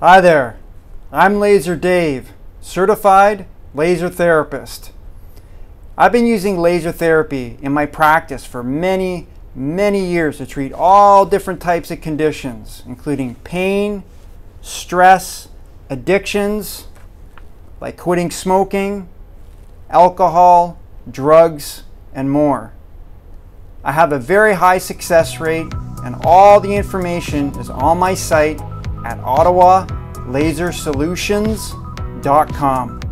Hi there, I'm Lazer Dave, certified laser therapist. I've been using laser therapy in my practice for many, many years to treat all different types of conditions, including pain, stress, addictions, like quitting smoking, alcohol, drugs, and more. I have a very high success rate, and all the information is on my site at ottawalasersolutions.com.